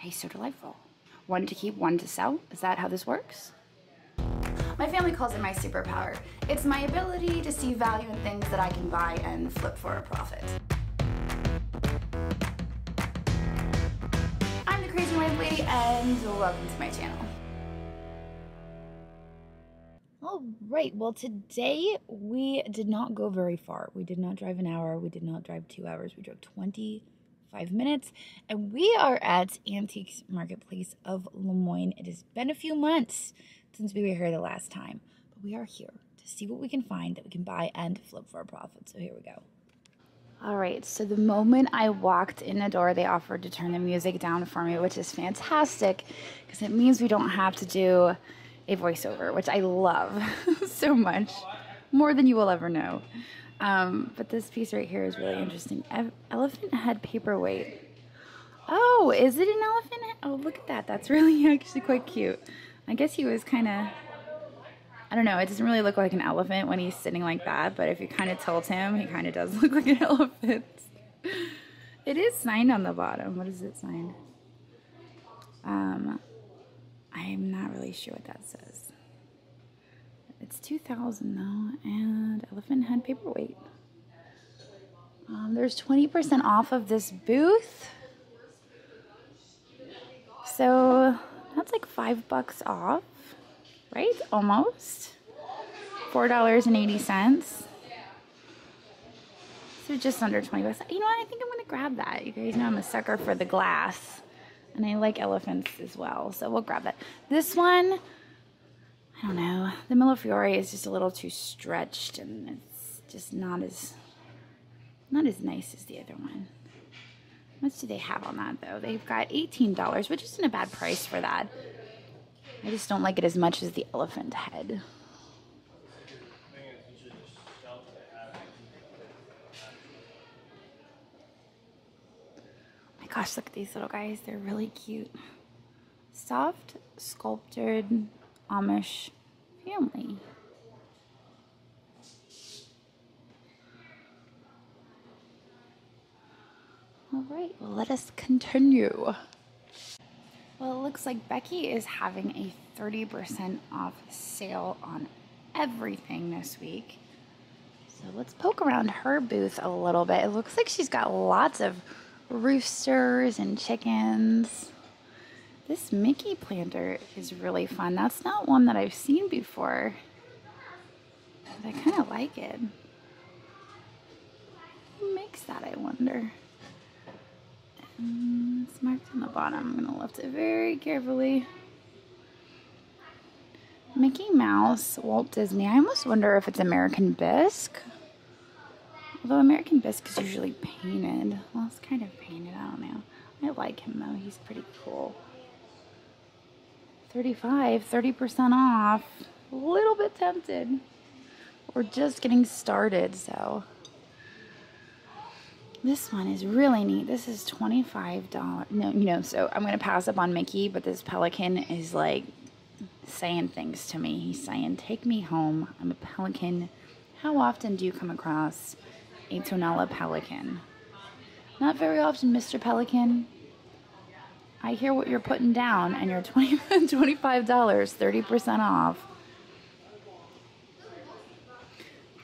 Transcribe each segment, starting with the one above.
Hey, so delightful. One to keep, one to sell. Is that how this works? My family calls it my superpower. It's my ability to see value in things that I can buy and flip for a profit. I'm the Crazy Lamp Lady and welcome to my channel. All right, well, today we did not go very far. We did not drive an hour, we did not drive two hours, we drove 25 minutes, and we are at Antiques Marketplace of Lemoyne. It has been a few months since we were here the last time, but we are here to see what we can find that we can buy and flip for a profit. So here we go. All right, so the moment I walked in the door, they offered to turn the music down for me, which is fantastic because it means we don't have to do a voiceover, which I love so much, more than you will ever know. Um, but this piece right here is really interesting. Elephant head paperweight. Oh, is it an elephant head? Oh, look at that. That's really actually quite cute. I guess he was kind of, I don't know, it doesn't really look like an elephant when he's sitting like that, but if you kind of tilt him, he kind of does look like an elephant. it is signed on the bottom. What is it signed? Um, I'm not really sure what that says. It's 2000 though, and elephant head paperweight. Um, there's 20% off of this booth. So that's like five bucks off, right? Almost. $4.80. So just under 20 bucks. You know what? I think I'm going to grab that. You guys know I'm a sucker for the glass. And I like elephants as well, so we'll grab that. This one, I don't know. The Millefiori is just a little too stretched and it's just not as not as nice as the other one. How much do they have on that though? They've got $18, which isn't a bad price for that. I just don't like it as much as the elephant head. My gosh, look at these little guys. They're really cute. Soft, sculptured Amish family. All right, well, let us continue. Well, it looks like Becky is having a 30% off sale on everything this week. So let's poke around her booth a little bit. It looks like she's got lots of roosters and chickens. This Mickey planter is really fun. That's not one that I've seen before. But I kind of like it. Who makes that, I wonder? And it's marked on the bottom. I'm going to lift it very carefully. Mickey Mouse, Walt Disney. I almost wonder if it's American Bisque. Although American Bisque is usually painted. Well, it's kind of painted. I don't know. I like him though. He's pretty cool. 35, 30% off. A little bit tempted. We're just getting started, so. This one is really neat. This is $25. No, you know, so I'm going to pass up on Mickey, but this pelican is like saying things to me. He's saying, take me home. I'm a pelican. How often do you come across a Tonala Pelican. Not very often, Mr. Pelican. I hear what you're putting down, and you're 20, $25, 30% off.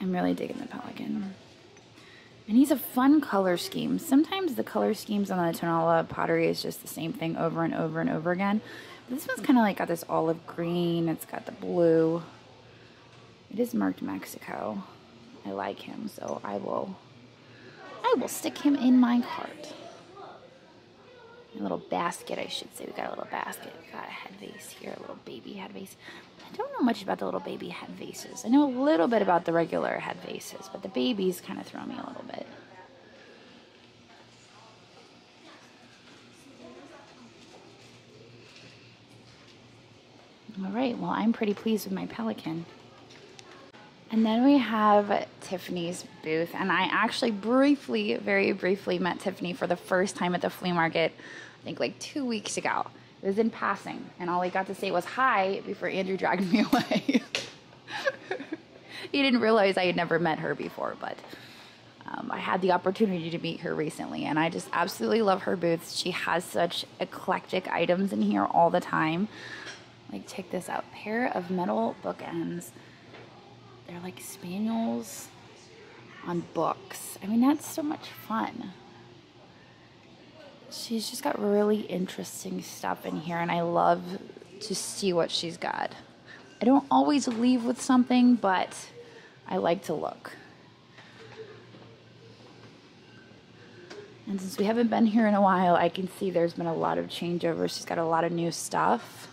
I'm really digging the Pelican. And he's a fun color scheme. Sometimes the color schemes on the Tonala pottery is just the same thing over and over and over again. But this one's kind of like got this olive green. It's got the blue. It is marked Mexico. I like him, so I will I will stick him in my cart. A little basket, I should say. We got a little basket. Got a head vase here, a little baby head vase. I don't know much about the little baby head vases. I know a little bit about the regular head vases, but the babies kind of throw me a little bit. All right, well, I'm pretty pleased with my pelican. And then we have Tiffany's booth. And I actually briefly, very briefly met Tiffany for the first time at the flea market, I think like two weeks ago. It was in passing. And all he got to say was hi before Andrew dragged me away. he didn't realize I had never met her before, but Um, I had the opportunity to meet her recently, and I just absolutely love her booths. She has such eclectic items in here all the time. Like, check this out pair of metal bookends. They're like spaniels on books. I mean, that's so much fun. She's just got really interesting stuff in here, and I love to see what she's got. I don't always leave with something, but I like to look. And since we haven't been here in a while, I can see there's been a lot of changeover. She's got a lot of new stuff.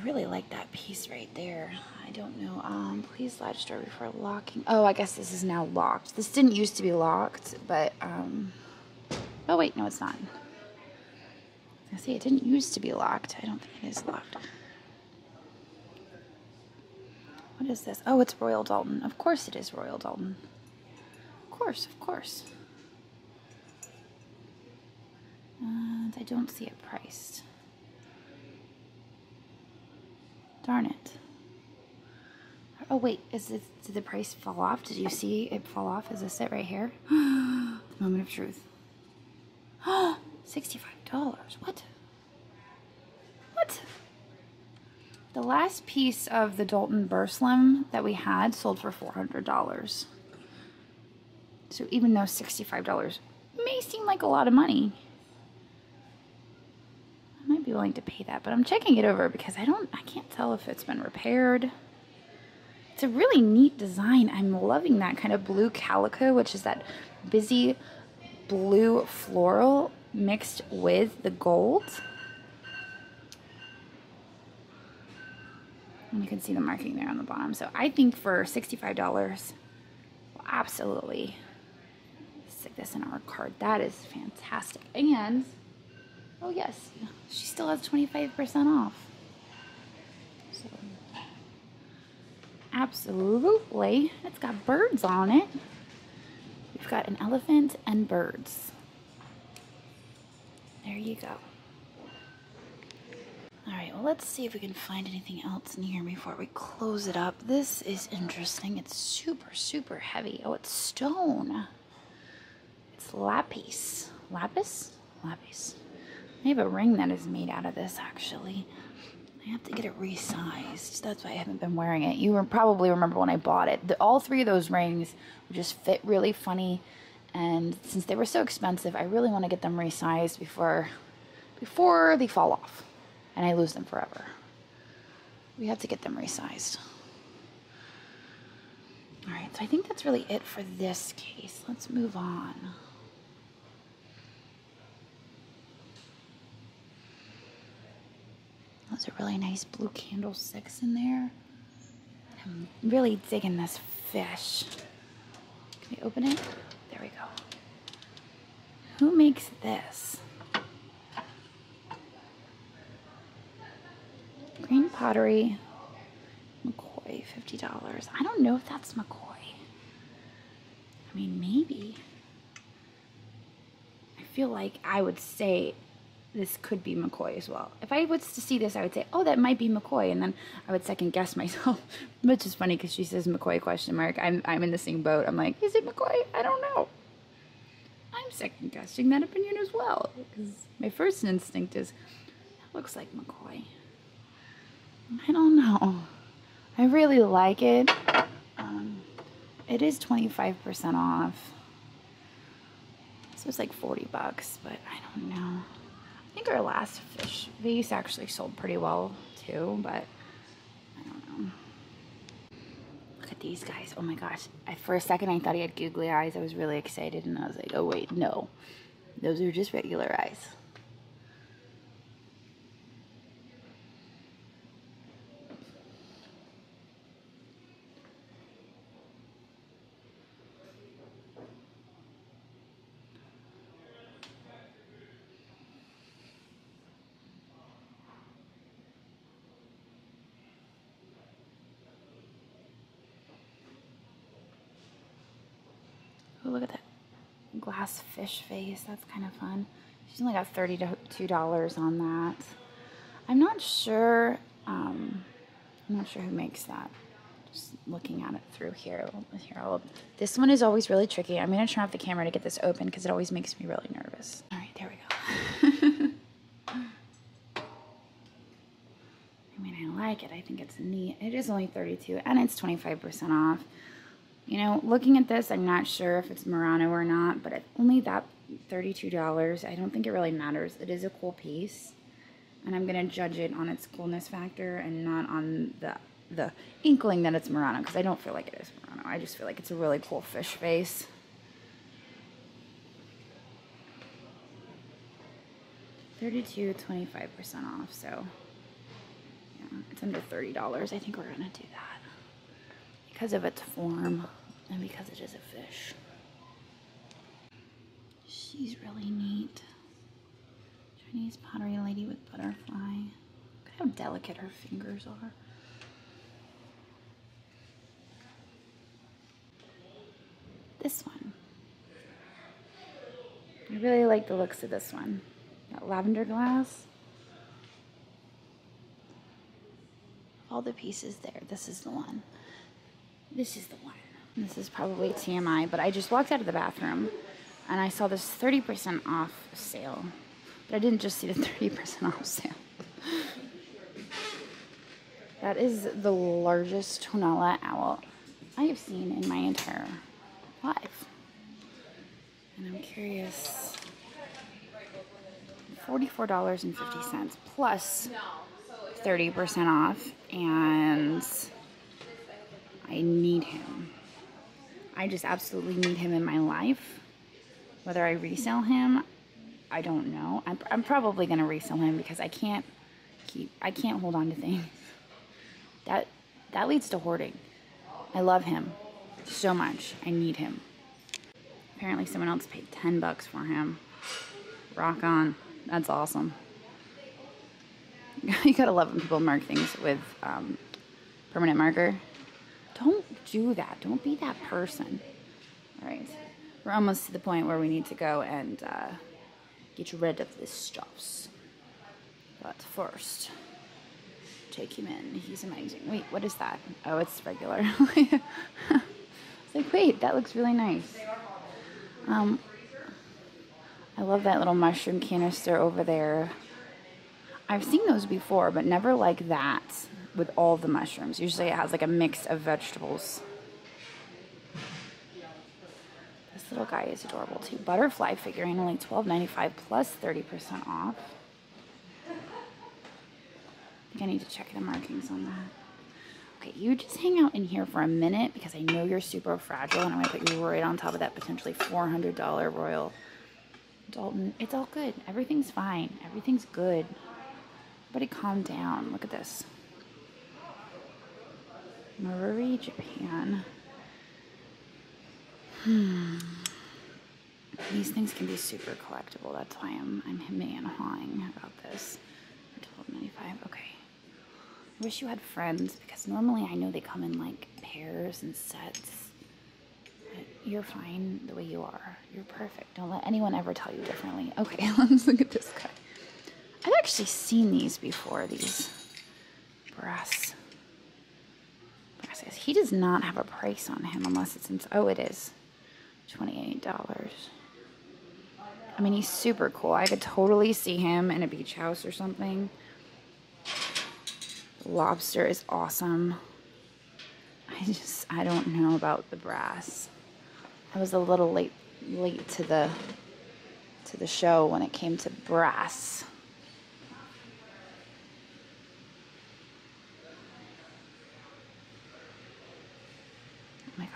I really like that piece right there. I don't know. Um, please latch door before locking. Oh, I guess this is now locked. This didn't used to be locked, but, um, oh wait, no, it's not. I see, it didn't used to be locked. I don't think it is locked. What is this? Oh, it's Royal Doulton. Of course it is Royal Doulton. Of course, of course. I don't see it priced. Darn it. Oh wait, is this, did the price fall off? Did you see it fall off? Is this it right here? the moment of truth. $65. What? What? The last piece of the Doulton Burslem that we had sold for $400. So even though $65 may seem like a lot of money, be willing to pay that, but I'm checking it over because I don't, I can't tell if it's been repaired. It's a really neat design. I'm loving that kind of blue calico, which is that busy blue floral mixed with the gold. And you can see the marking there on the bottom. So I think for $65, we'll absolutely stick this in our card. That is fantastic. And, oh yes, she still has 25% off. So, absolutely. It's got birds on it. We've got an elephant and birds. There you go. All right, well, let's see if we can find anything else in here before we close it up. This is interesting. It's super, super heavy. Oh, it's stone. It's lapis. Lapis? Lapis. I have a ring that is made out of this, actually. I have to get it resized. That's why I haven't been wearing it. You probably remember when I bought it. The, all three of those rings just fit really funny. And since they were so expensive, I really want to get them resized before, before they fall off and I lose them forever. We have to get them resized. All right, so I think that's really it for this case. Let's move on. Those are really nice blue candlesticks in there. I'm really digging this fish. Can we open it? There we go. Who makes this? Green pottery. McCoy, $50. I don't know if that's McCoy. I mean, maybe. I feel like I would say this could be McCoy as well. If I was to see this, I would say, oh, that might be McCoy. And then I would second guess myself, which is funny because she says McCoy question mark. I'm, I'm in the same boat. I'm like, is it McCoy? I don't know. I'm second guessing that opinion as well because my first instinct is, that looks like McCoy. I don't know. I really like it. Um, it is 25% off. So it's like 40 bucks, but I don't know. Think our last fish vase actually sold pretty well too, but I don't know. Look at these guys. Oh my gosh. I, for a second, I thought he had googly eyes. I was really excited and I was like, oh wait, no. Those are just regular eyes. look at that glass fish face. That's kind of fun. She's only got $32 on that. I'm not sure, um, I'm not sure who makes that. Just looking at it through here. Here, I'll, this one is always really tricky. I'm gonna turn off the camera to get this open because it always makes me really nervous. All right, there we go. I mean, I like it. I think it's neat. It is only 32 and it's 25% off. You know, looking at this, I'm not sure if it's Murano or not, but only that $32. I don't think it really matters. It is a cool piece, and I'm going to judge it on its coolness factor and not on the the inkling that it's Murano, because I don't feel like it is Murano. I just feel like it's a really cool fish face. Thirty-two, twenty-five percent off, so yeah, it's under $30. I think we're gonna do that because of its form and because it is a fish. She's really neat. Chinese pottery lady with butterfly. Look how delicate her fingers are. This one. I really like the looks of this one. That lavender glass. All the pieces there. This is the one. This is the one. This is probably TMI, but I just walked out of the bathroom and I saw this 30% off sale. But I didn't just see the 30% off sale. that is the largest Tonala owl I have seen in my entire life. And I'm curious. $44.50 plus 30% off and I need him. I just absolutely need him in my life. Whether I resell him, I don't know. I'm, I'm probably going to resell him because I can't keep, I can't hold on to things. That, that leads to hoarding. I love him so much. I need him. Apparently someone else paid 10 bucks for him. Rock on. That's awesome. you gotta love when people mark things with um, permanent marker. Don't do that. Don't be that person. All right. We're almost to the point where we need to go and uh, get rid of this stuffs. But first, take him in. He's amazing. Wait, what is that? Oh, it's regular. it's like, wait, that looks really nice. Um, I love that little mushroom canister over there. I've seen those before, but never like that with all the mushrooms. Usually it has like a mix of vegetables. This little guy is adorable too. Butterfly figurine, only $12.95 plus 30% off. I think I need to check the markings on that. Okay, you just hang out in here for a minute because I know you're super fragile and I'm going to put you right on top of that potentially $400 Royal Doulton. It's all good. Everything's fine. Everything's good. Everybody calm down. Look at this. Maruri, Japan. Hmm. These things can be super collectible. That's why I'm I'm hemming and hawing about this. Twelve ninety five. Okay. I wish you had friends because normally I know they come in like pairs and sets. But you're fine the way you are. You're perfect. Don't let anyone ever tell you differently. Okay, let's look at this guy. I've actually seen these before. These brass he does not have a price on him unless it's in, oh, it is $28. I mean, he's super cool. I could totally see him in a beach house or something. Lobster is awesome. I just, I don't know about the brass. I was a little late, late to the, to the show when it came to brass. my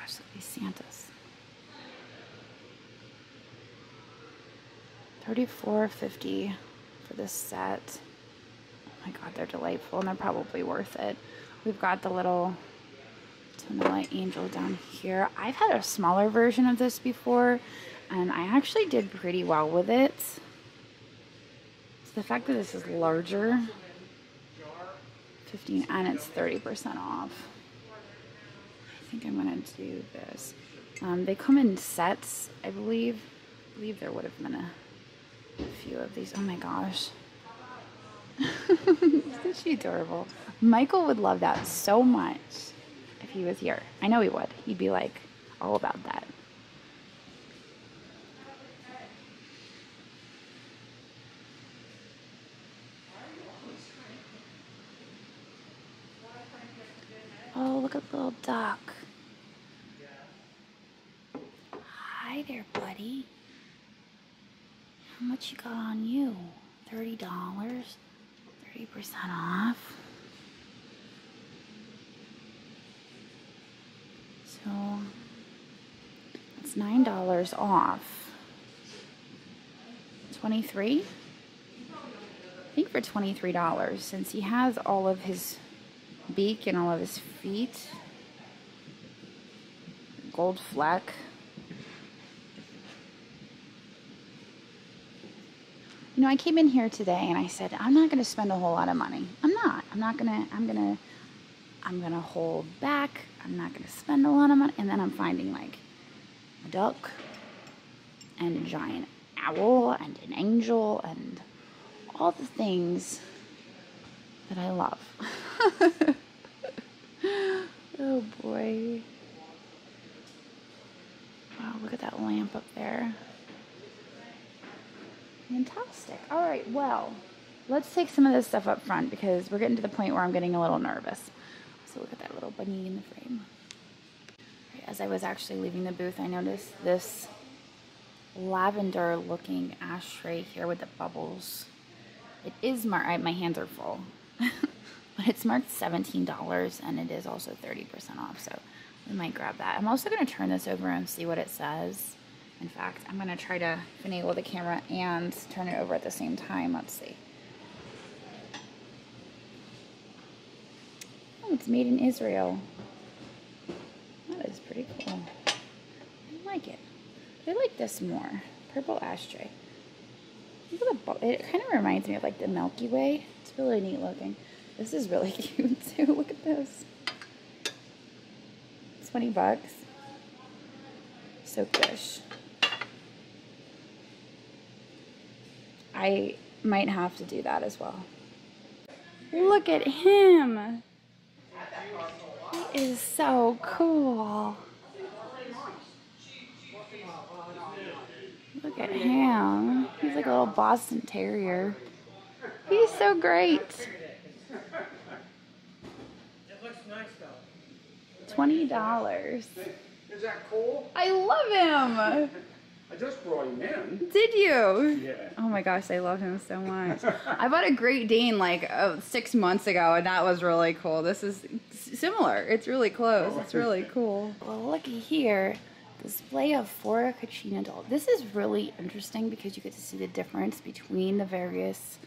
Thirty-four fifty for this set. Oh my god, they're delightful and they're probably worth it. We've got the little Tonala Angel down here. I've had a smaller version of this before and I actually did pretty well with it. So the fact that this is larger, 15 and it's 30% off think I'm to do this. Um, they come in sets, I believe. I believe there would have been a, a few of these. Oh my gosh. Isn't she adorable? Michael would love that so much. If he was here. I know he would. He'd be like all about that. Oh, look at the little duck. Hi there, buddy. How much you got on you? $30? 30% off? So, it's $9 off. 23 I think for $23 since he has all of his beak and all of his feet. Gold fleck. Know, I came in here today and I said, I'm not going to spend a whole lot of money. I'm not. I'm not going to, I'm going to, I'm going to hold back. I'm not going to spend a lot of money. And then I'm finding like a duck and a giant owl and an angel and all the things that I love. oh boy. Wow, look at that lamp up there. Fantastic. All right, well, let's take some of this stuff up front because we're getting to the point where I'm getting a little nervous. So look at that little bunny in the frame. As I was actually leaving the booth, I noticed this lavender looking ashtray here with the bubbles. It is marked, my hands are full, but it's marked $17 and it is also 30% off. So we might grab that. I'm also going to turn this over and see what it says. In fact, I'm going to try to finagle the camera and turn it over at the same time. Let's see. Oh, it's made in Israel. That is pretty cool. I like it. I like this more. Purple ashtray. It kind of reminds me of like the Milky Way. It's really neat looking. This is really cute too. Look at this. 20 bucks. Soakdish. I might have to do that as well. Look at him. He is so cool. Look at him. He's like a little Boston Terrier. He's so great. It looks nice though. Twenty dollars. Is that cool? I love him. I just brought him in. Did you? Yeah. Oh my gosh, I love him so much. I bought a Great Dane like uh, six months ago, and that was really cool. This is similar. It's really close. It's really cool. Well, looky here. Display of four Kachina dolls. This is really interesting because you get to see the difference between the various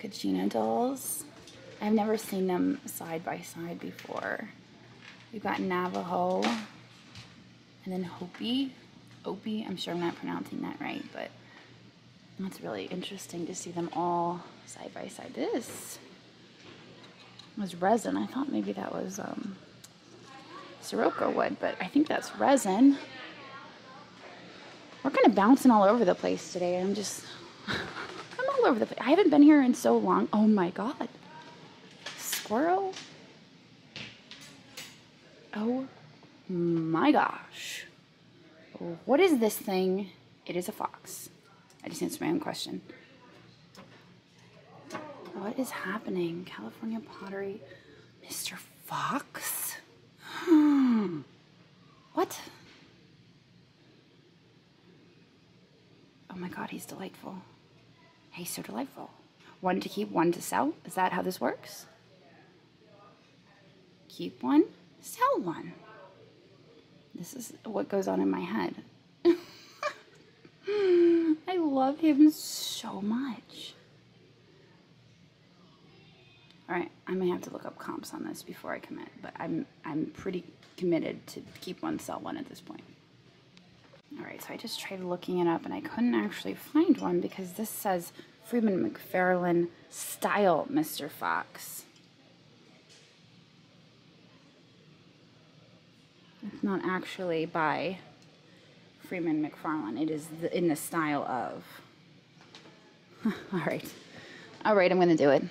Kachina dolls. I've never seen them side by side before. We've got Navajo and then Hopi. Opie, I'm sure I'm not pronouncing that right, but it's really interesting to see them all side by side. This was resin. I thought maybe that was um, Syroco wood, but I think that's resin. We're kind of bouncing all over the place today. I'm just, I'm all over the place. I haven't been here in so long. Oh my God. Squirrel? Oh my gosh. What is this thing? It is a fox. I just answered my own question. What is happening? California pottery. Mr. Fox? what? Oh my god, he's delightful. He's so delightful. One to keep, one to sell? Is that how this works? Keep one, sell one. This is what goes on in my head. I love him so much. All right, I may have to look up comps on this before I commit, but I'm I'm pretty committed to keep one, sell one at this point. All right, so I just tried looking it up and I couldn't actually find one because this says Freeman McFarland style Mr. Fox. It's not actually by Freeman McFarland. It is the, in the style of. All right. All right, I'm going to do it.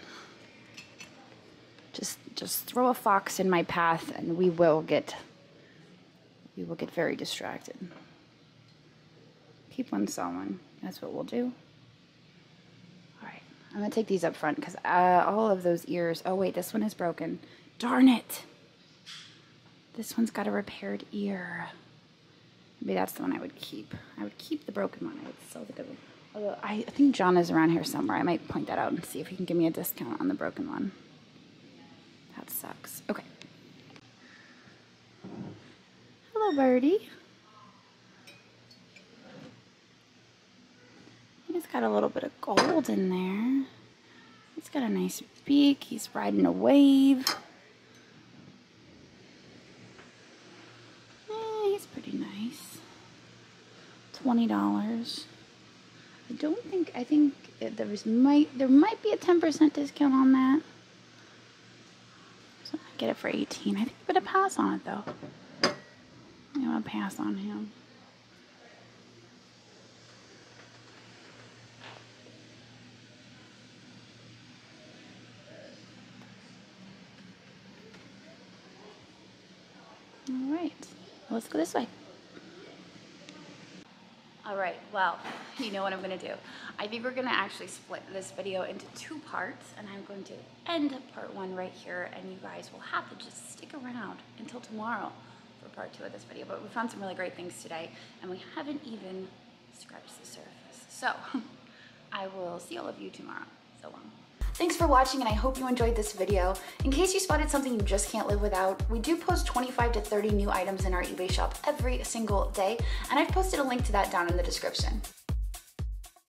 Just just throw a fox in my path and we will get we will get very distracted. Keep one, saw one. That's what we'll do. All right, I'm gonna take these up front because uh, all of those ears. Oh wait, this one is broken. Darn it! This one's got a repaired ear. Maybe that's the one I would keep. I would keep the broken one. I would sell the good one. Although I think John is around here somewhere. I might point that out and see if he can give me a discount on the broken one. That sucks. Okay. Hello, birdie. He's got a little bit of gold in there. He's got a nice beak. He's riding a wave. Eh, he's pretty nice. $20. I don't think, I think there was might, there might be a 10% discount on that. So I get it for 18. I think I'm gonna pass on it though. I'm gonna pass on him. All right, let's go this way. All right, well, you know what I'm gonna do. I think we're gonna actually split this video into two parts and I'm going to end part one right here and you guys will have to just stick around until tomorrow for part two of this video. But we found some really great things today and we haven't even scratched the surface. So I will see all of you tomorrow. So long. Thanks for watching and I hope you enjoyed this video. In case you spotted something you just can't live without, we do post 25 to 30 new items in our eBay shop every single day, and I've posted a link to that down in the description.